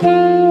Música